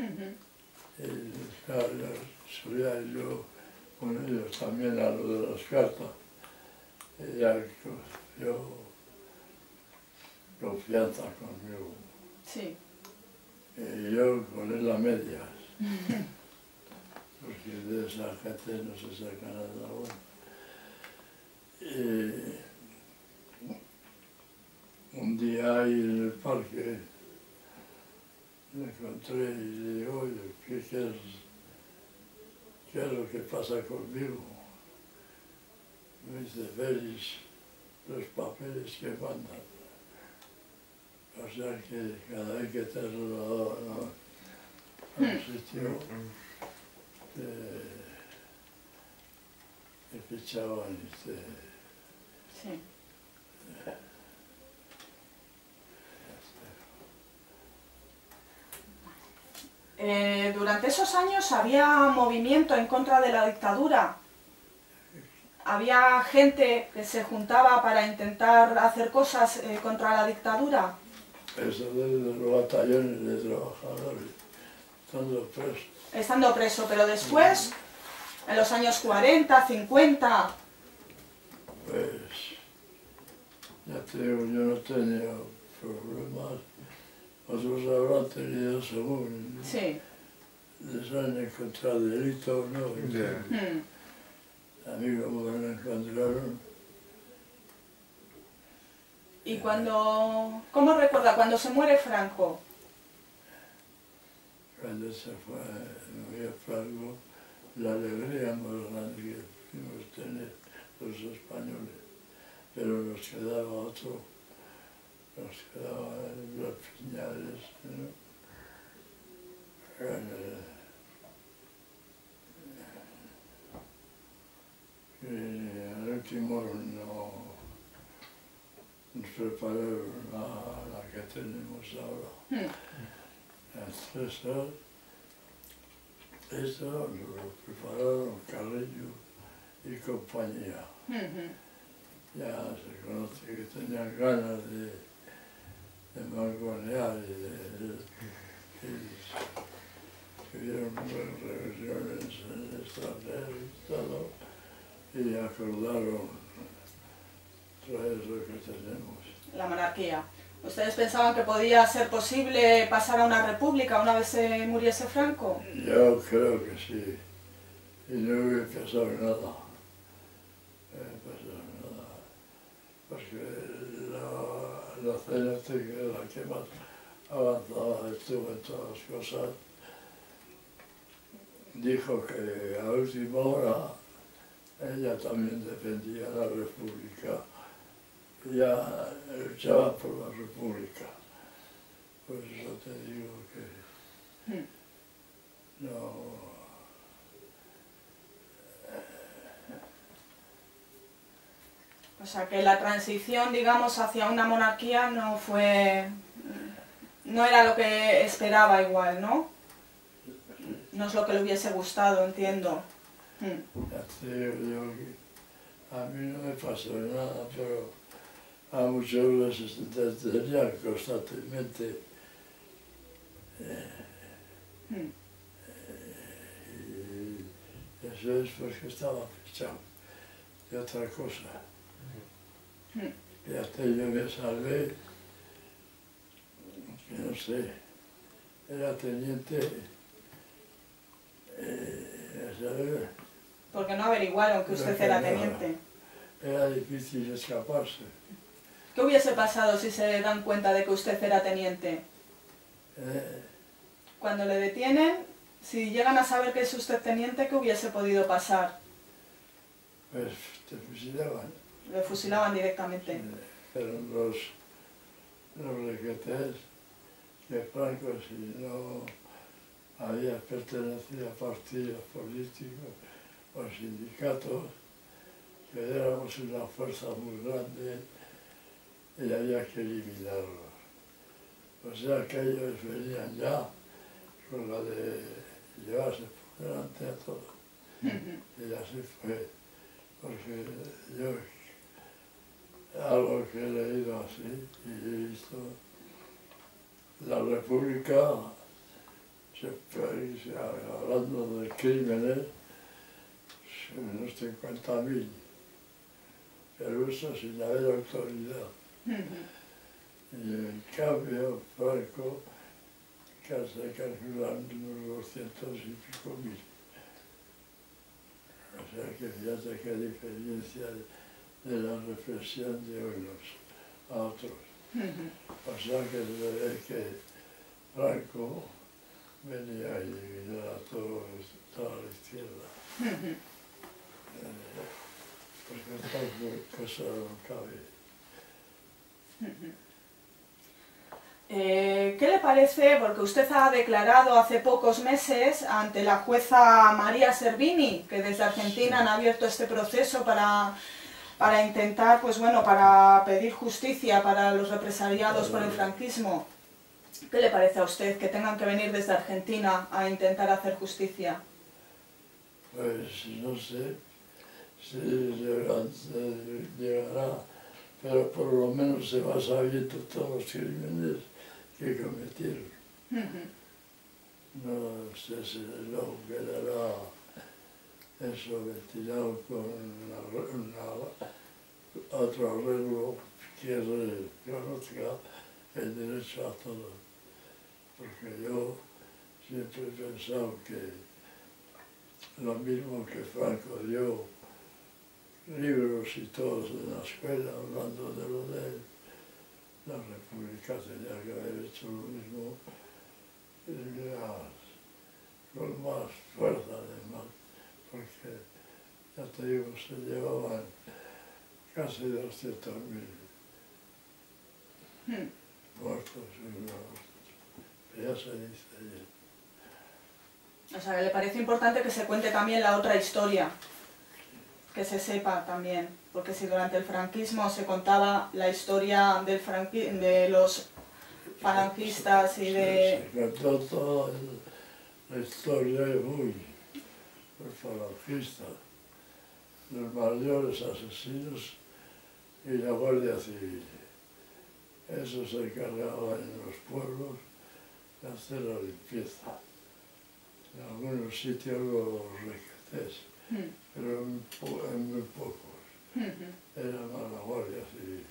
Ujú. Y claro, subía yo con ellos también a lo de las cartas. Y ya yo confianza conmigo. Sí. Y yo con él a medias. Porque de esa gente no se saca nada bueno. eh, un día ahí en el parque me encontré y le digo, oye, ¿qué, qué, es, ¿qué es lo que pasa conmigo? Me dice, Félix, los papeles que mandan. O sea que cada vez que te has rodado a un sitio, te, te fichaban y te... Sí. Eh, durante esos años había movimiento en contra de la dictadura. Había gente que se juntaba para intentar hacer cosas eh, contra la dictadura. Eso de los batallones de trabajadores, estando presos. Estando preso, pero después, en los años 40, 50, Pues, ya te digo, yo no he tenido problemas. Otros habrán tenido según sí. les han encontrado delitos, ¿no? Ya. Hmm. A mí como me lo encontraron, Y cuando, ¿cómo recuerda cuando se muere Franco? cuando se fue, me Franco, la alegría más grande que pudimos tener los españoles. Pero nos quedaba otro, nos quedaba los piñales, ¿no? Eh, que al último no nos prepararon a la que tenemos ahora. Hmm. César, eso lo prepararon Carrillo y compañía. Ya se conoce que tenían ganas de, de mangonear y de... y tuvieron reuniones en el extranjero y todo, y acordaron traer lo que tenemos. La monarquía. ¿Ustedes pensaban que podía ser posible pasar a una república una vez se muriese Franco? Yo creo que sí. Y no hubiera pasado nada. hljóðfélagting er að kemur að vanda að hættu með það sko satt nikog e auti mora eljatamente pendía la república ya luchaba por la república por eso te digo que no O sea que la transición, digamos, hacia una monarquía no fue... no era lo que esperaba igual, ¿no? No es lo que le hubiese gustado, entiendo. Hmm. A mí no me pasó nada, pero a muchos les detenían constantemente. Hmm. Y eso es porque estaba fichado de otra cosa. Y hasta yo me salvé, que no sé, era teniente, eh. Porque no averiguaron que usted era teniente. Era difícil escaparse. ¿Qué hubiese pasado si se dan cuenta de que usted era teniente? Eh, Cuando le detienen, si llegan a saber que es usted teniente, ¿qué hubiese podido pasar? pues te fusilaban. Le fusilaban directamente. Eran los, los requetés que Franco, si no había pertenecido a partidos políticos o sindicatos, que éramos una fuerza muy grande y había que eliminarlos. O sea que ellos venían ya con la de llevarse por delante a todo. Y así fue, porque yo algo que he leído así y he visto, la República, se, hablando de crímenes, unos 50.000, pero eso sin haber autoridad. Y en cambio, Franco, casi calculan unos 200 y pico mil. O sea que fíjate qué diferencia de, de la represión de unos a otros. O sea que que Franco venía a eliminar a todos, toda la izquierda. Eh, Porque tal cosa no cabe. Eh, ¿Qué le parece? Porque usted ha declarado hace pocos meses ante la jueza María Servini, que desde Argentina han abierto este proceso para, para intentar, pues bueno, para pedir justicia para los represaliados por el franquismo. ¿Qué le parece a usted que tengan que venir desde Argentina a intentar hacer justicia? Pues no sé si llegará, pero por lo menos se va sabiendo todos los crímenes que cometieron. No sé si luego quedará eso ventilado con una- una- otro arreglo que reconozca el derecho a todo. Porque yo siempre he pensado que lo mismo que Franco dio libros y todos en la escuela hablando de lo de él, la República tenía que haber hecho lo mismo y más, con más fuerza además, porque ya te digo, se llevaban casi 200.000 muertos y ya se dice. O sea, que le parece importante que se cuente también la otra historia, que se sepa también, porque si durante el franquismo se contaba la historia del de los falangistas y de... Se contó toda la historia de falangistas, los mayores asesinos y la Guardia Civil. Eso se encargaba en los pueblos de hacer la limpieza. En algunos sitios los requetés, mm. pero en, en, muy pocos. Mm. Era más la Guardia Civil.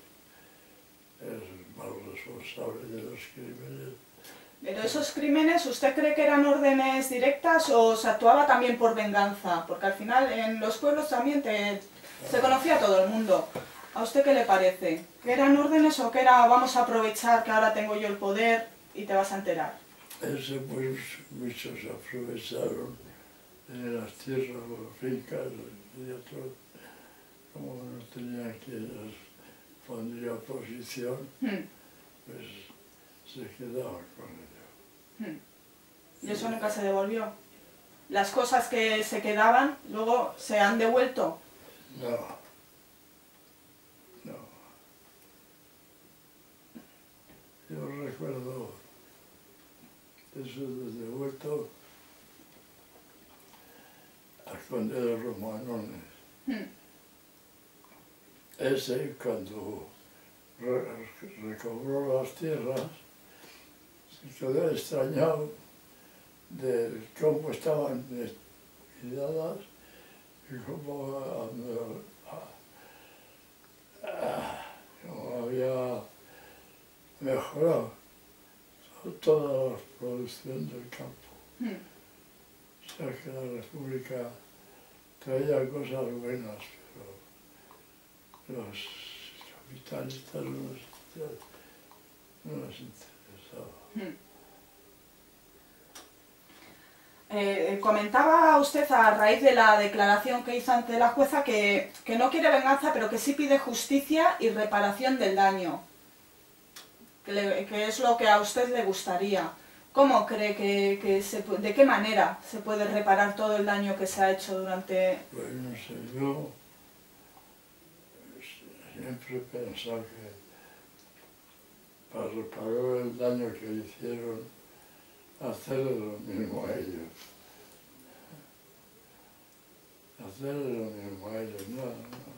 Es más responsable de los crímenes Pero esos crímenes, ¿usted cree que eran órdenes directas o se actuaba también por venganza? Porque al final en los pueblos también te- se conocía a todo el mundo. ¿A usted qué le parece? ¿Que eran órdenes o que era vamos a aprovechar que ahora tengo yo el poder y te vas a enterar? Ese pues muchos aprovecharon de las tierras, las fincas y otros, como no tenían quien les pondría oposición, Hmm, pues se quedaban con ello. Hmm. Y eso nunca se devolvió. Las cosas que se quedaban luego se han devuelto. No, no. Yo recuerdo eso desde vuelto al conde de Romanones. Hmm, Ese cuando re- recobró las tierras quedé extrañado de cómo estaban cuidadas y cómo, a, a, a, había mejorado toda la producción del campo. Hmm. O sea que la República traía cosas buenas, pero los capitalistas no las, no las Eh, eh, comentaba usted a raíz de la declaración que hizo ante la jueza que, que no quiere venganza, pero que sí pide justicia y reparación del daño, que, es lo que a usted le gustaría. ¿Cómo cree que, que se, de qué manera se puede reparar todo el daño que se ha hecho durante... Pues no sé, yo siempre he pensado que para reparar el daño que le hicieron, hacerle lo mismo a ellos. Hacerle lo mismo a ellos, no, no.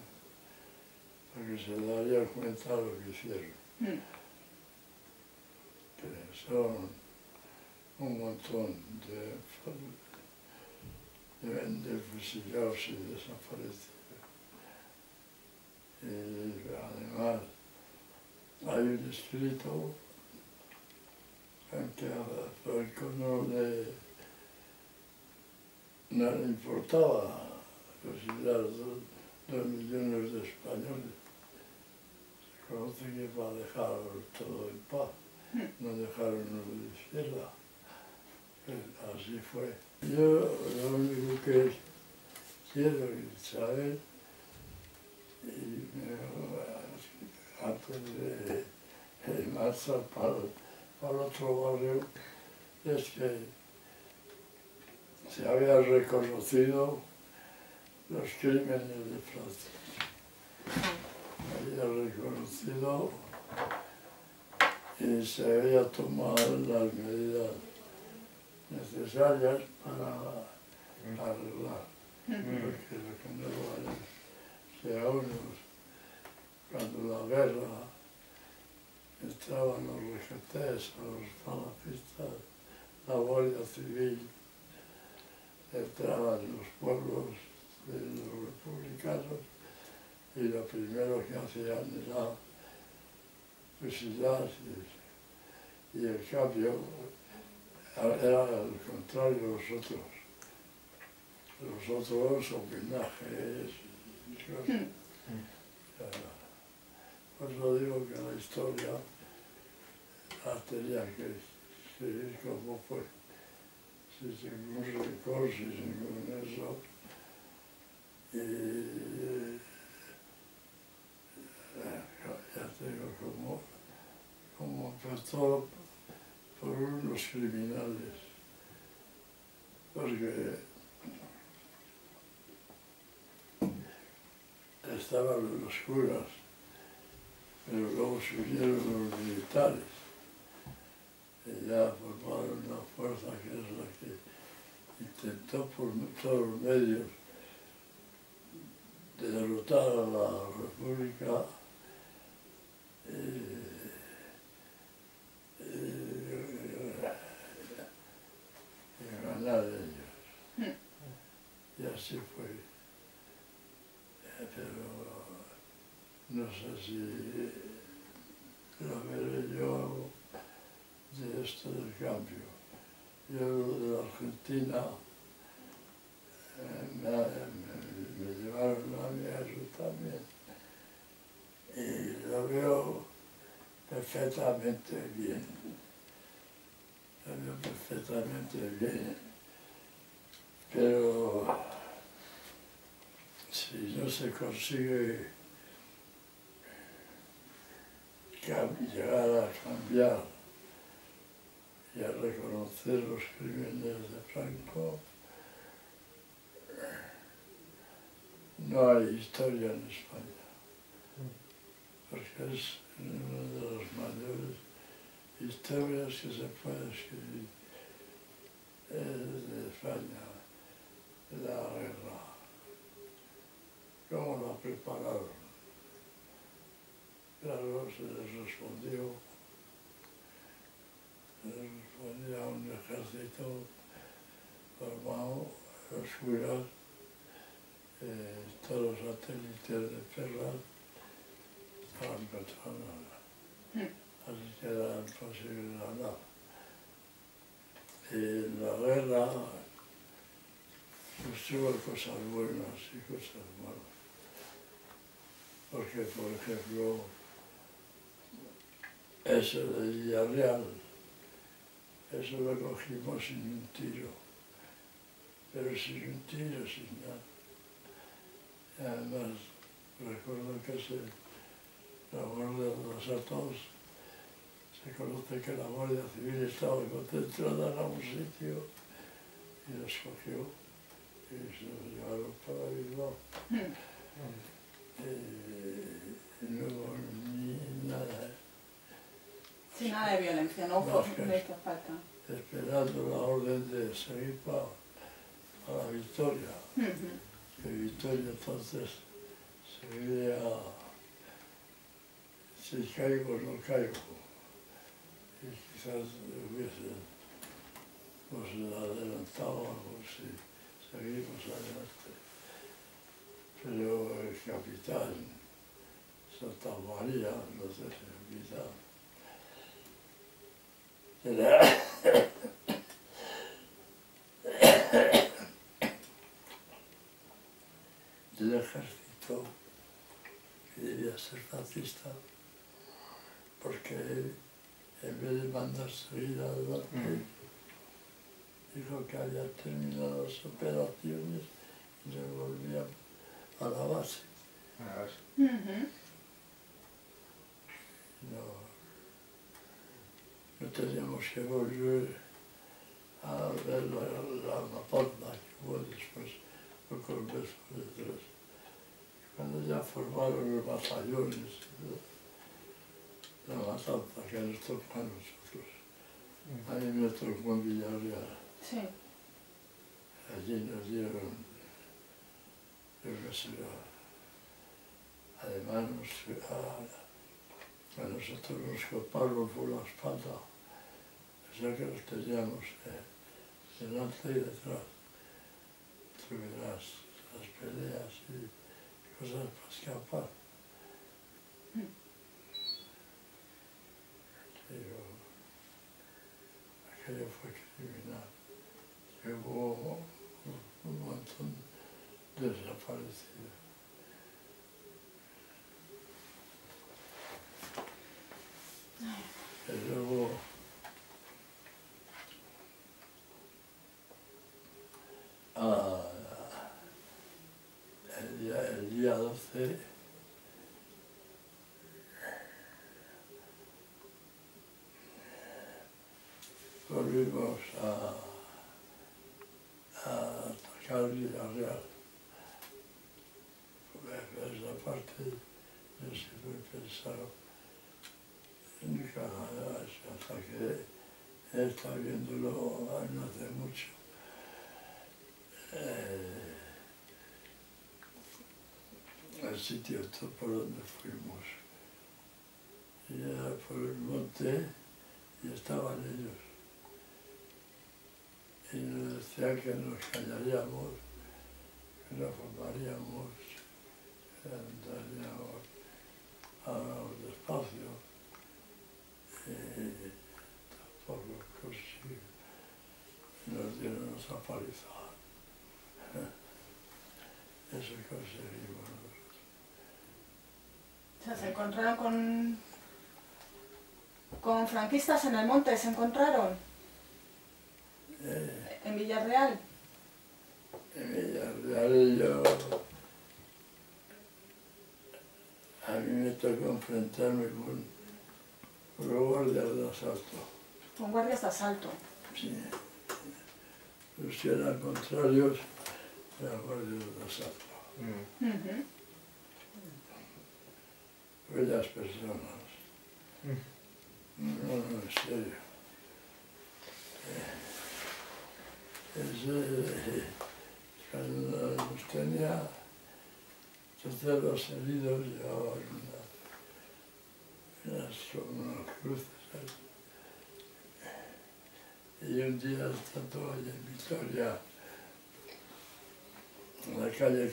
Porque se darían cuenta de lo que hicieron. Mm. Que son un montón de, de, de fusilados y desaparecidos. Y además, hay un escrito en que a Franco no le, no le importaba fusilar dos, dos millones de españoles. Se conoce que va a dejar todo en paz no dejaron uno de izquierda. Eh, Así fue. Yo lo único que quiero saber, y me- antes de, de marchar para, para el otro barrio, es que se habían reconocido los crímenes de Francia. Había reconocido y se había tomado las medidas necesarias para arreglar. Porque lo que no vale que a unos, cando la guerra estaba nos requetés, nos palapistas la Guardia Civil, entraban los pueblos de los republicanos y lo primero que hacían era fusilar Y y el cambio era al contrario de los otros. Los otros homenajes y cosas. Hmm. Por eso digo que la historia la tenía que seguir como fue, sin ningún rencor, sin ningún eso. Y eh, ya te digo, como, como empezó por unos criminales, porque estaban los curas, pero luego surgieron los militares, que ya formaron una fuerza que es la que intentó por todos los medios de derrotar a la República eh, eh, eh, eh ganar ellos. Hmm. Y así fue. No sé si lo veré yo de esto del cambio. Yo de la Argentina eh, me, llevaron a mí a eso también. Y lo veo perfectamente bien. Lo veo perfectamente bien. Pero si no se consigue já, já a cambiar. Y a reconocer los crímenes de Franco. No hay historia en España, porque es una de las mayores historias que se puede escribir de España, de la guerra, cómo la prepararon. Claro, se les respondió, les respondía a un ejército formado, oscuras, eh, todos los satélites de Ferraz estaban controlados. Así que era imposible ganar. Y la guerra pues, tuvo cosas buenas y cosas malas. Porque, por ejemplo, eso de Villarreal, eso lo cogimos sin un tiro, pero sin un tiro, sin nada. Y además, recuerdo que se, la Guardia de los Atos, se conoce que la Guardia Civil estaba concentrada en algún sitio y los cogió y se los llevaron para Bilbao. Mm. Eh, no hubo ni nada. Sin nada de violencia, no, hizo falta. esperando la orden de seguir para, para Victoria. Ujú. que Victoria entonces se si caigo o no caigo. Y quizás hubiese pues, adelantado algo si seguimos adelante. Pero el capitán Santa María, no sé si capitán, del ejército que debía ser fascista porque en vez de mandar seguir adelante mm. dijo que había terminado las operaciones y nos volvía a la base. A Uh -huh. no, nu teníamos que volver a ver la, la anaconda que hubo después, el Congreso de Tres. Cuando ya formaron los batallones de la matanza que nos tocó a nosotros, a mí me tocó en Villarreal. Sí. Allí nos dieron, yo qué sé, además nos, a, a nosotros nos coparon por la espalda ya que los teníamos eh, delante y detrás, tuvieras las peleas y cosas para escapar. Pero aquello fue criminal. Que hubo un montón de desaparecidos. Ay. Pero ah, el, día, el día 12 volvimos a, a atacar Villarreal. Esa parte yo siempre he pensado, nunca hasta que he estado viéndolo no hace mucho. Jeg sitter og tar på denne frumors. Jeg er på en måte i Estados Y nos decía que nos callaríamos, que nos formaríamos, que andaríamos a despacio. Y tampoco consigo. Nos dieron esa paliza. Eso conseguimos. O sea, se encontraron con, con franquistas en el monte, ¿se encontraron? Eh, En Villarreal. en Villarreal yo... A mí me tocó enfrentarme con, con los guardias de asalto. Con guardias de asalto. Sí. Los que eran contrarios eran guardias de asalto. Mm. Bellas personas. No, no, en serio. Eh, Ese, cuando tenía, todos los heridos llevaban una, unas. Y un día estando en Vitoria, Arkadaş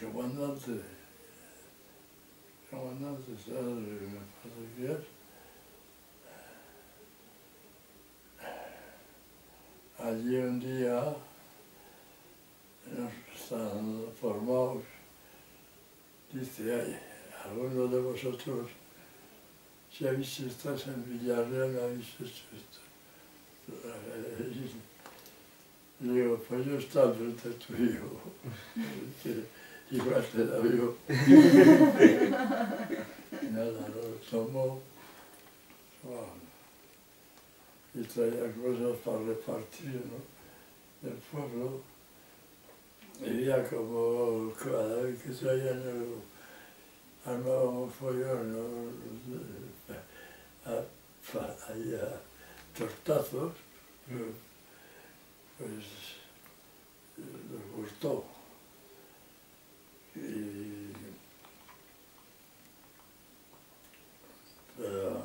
Şabandan da Şabandan da sadece fazla yer. Allí un día nos formamos, dice, alguno de vosotros si habéis estado en Villarreal, habéis hecho esto. Y digo, pues yo estaba a tu hijo, que igual te la vio. Nada, lo tomó, y traía cosas para repartir, ¿no? Del pueblo. Y ya como cada vez que traían ano foi ano a, aí a tortazos, mm. pues nos gustou. E, pero,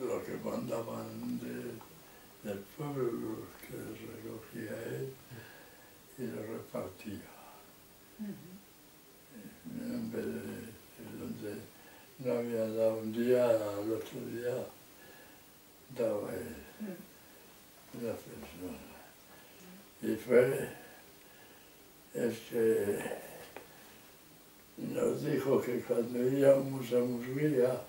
lo que mandaban de, del pueblo, que recogía él y lo repartía. Mm -hmm. Donde no había dado un día, al otro día daba la persona. Y fue el que nos dijo que cuando íbamos a Murguía,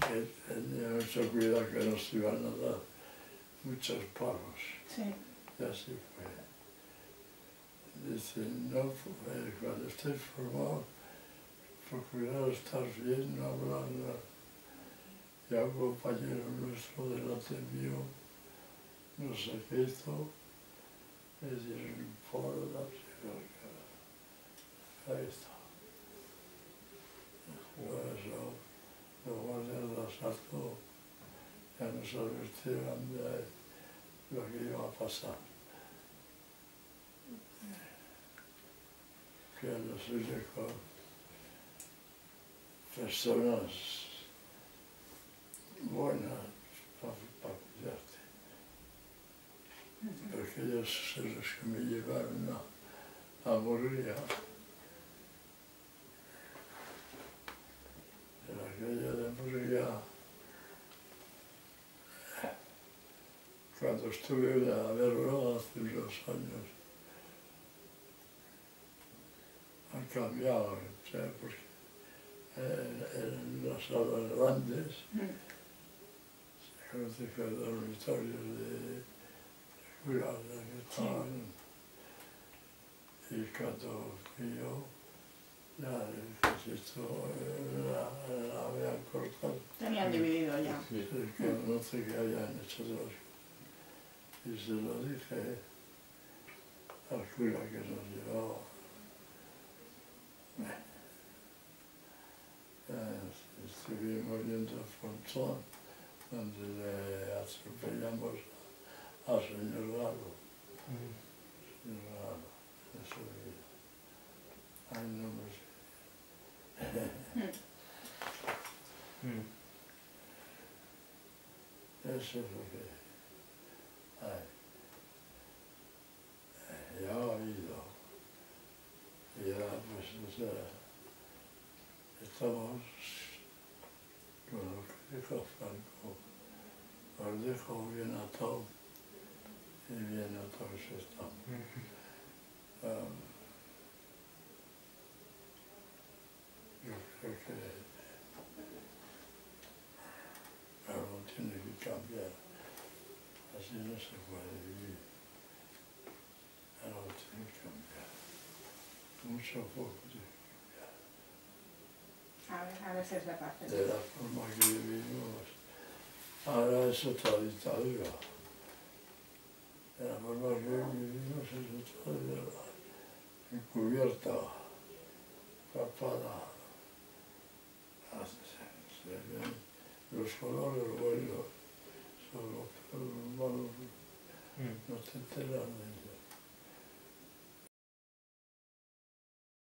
que tenía mucho cuidado que nos iban a dar muchos palos. Sí. Y así fue. Dice, no, eh, cuando estive formado, procurar estar bien, no hablar. nada. Y a un compañero nuestro delante mío qué hizo, le dieron un foro de la psicología. Ahí está. Por eso, los guardias de asalto ya nos advirtieron de lo que iba a pasar. pianos liko personas buenas para, para cuidarte. Porque ellos son los que me llevaron a, a morir. En aquella de morir cuando estuve a verlo hace unos años, cambiado, o sea, porque eh, en las salas grandes Mm. se que los dormitorios de curas que estaban y cuando fui yo ya esto la, la habían cortado Tenían dividido ya. Sí. se conoce que habían hecho y se lo dije al cura que nos llevaba estuvimos yendo a Fontón donde le atropellamos al señor Gago señor Gago eso es ay no me sé. Eso es lo que. Eh, Ya he oído. Ya, pues, estamos con lo que dijo Franco, os dejo bien atado y bien atados estamos. Um, yo creo que algo tiene que cambiar, así no se puede vivir, algo tiene que cambiar, mucho poco Anesteziyle baktım. Telefon makinemi var. Arası tabii tabii var. Telefon makinemi nasıl tutuyorlar. Cubierta, tapada. Los colores, bueno, son los malos. Mm. No te enteran de